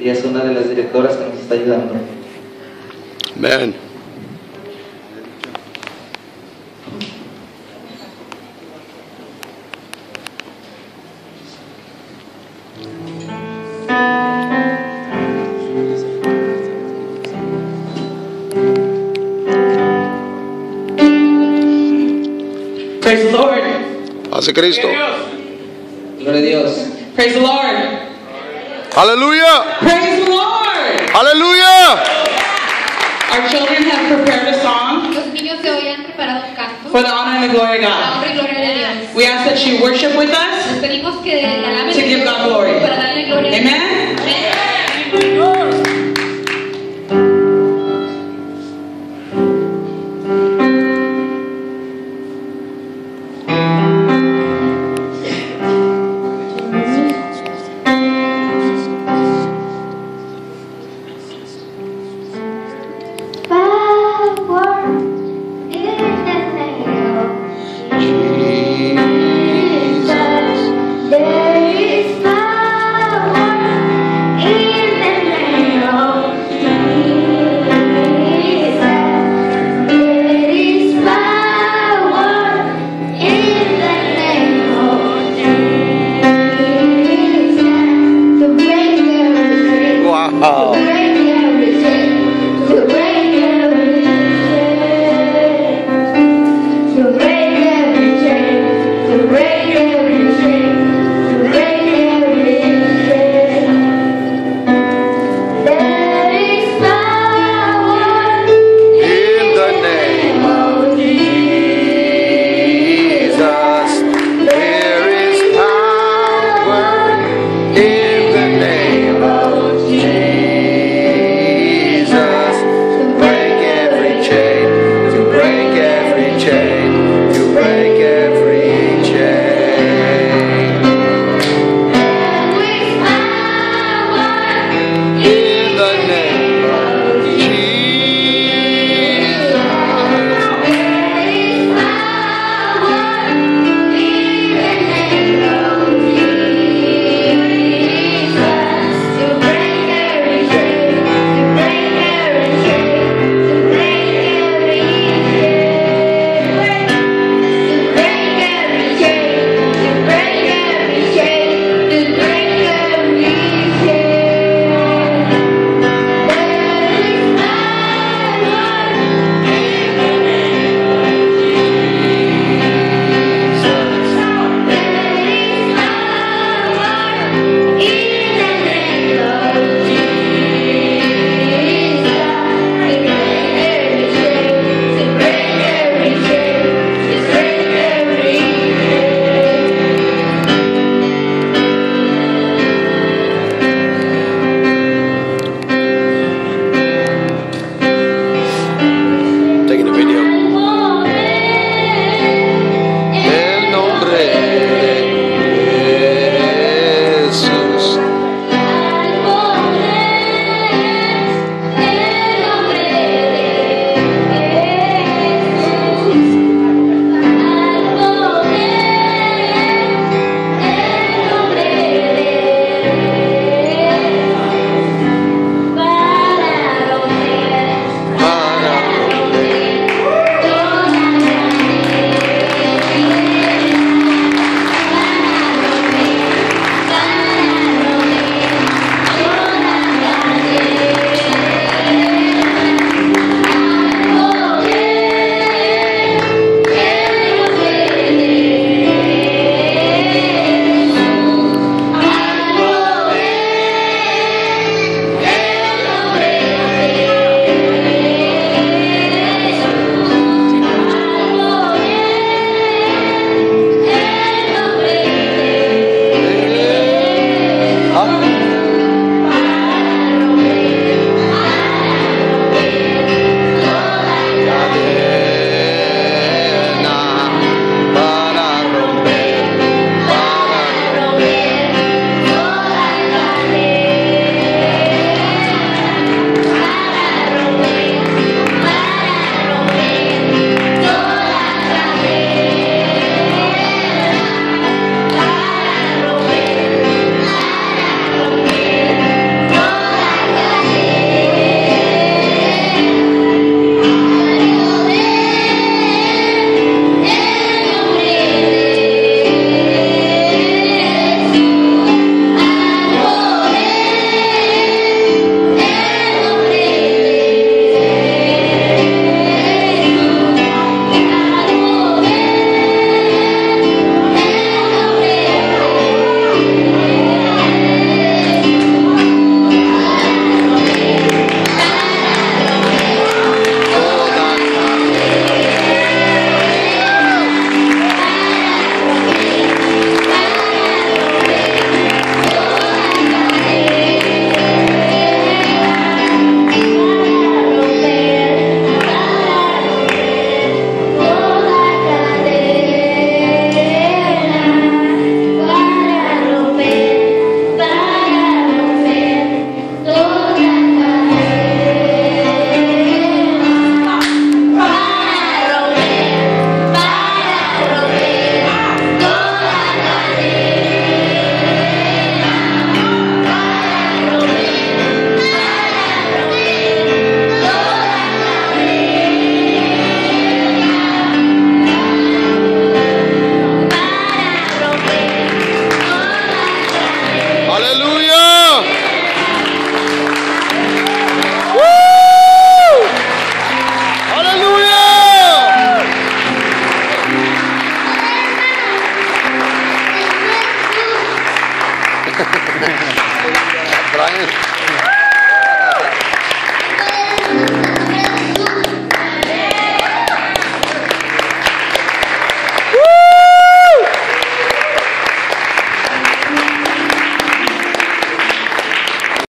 ella es una de las directoras que nos está ayudando. Amen. Praise the Lord. Hace Cristo. Gloria a Dios. Praise the Lord. Hallelujah. Praise the Lord. Hallelujah. Our children have prepared a song for the honor and the glory of God. We ask that you worship with us to give God glory. Amen. Wow.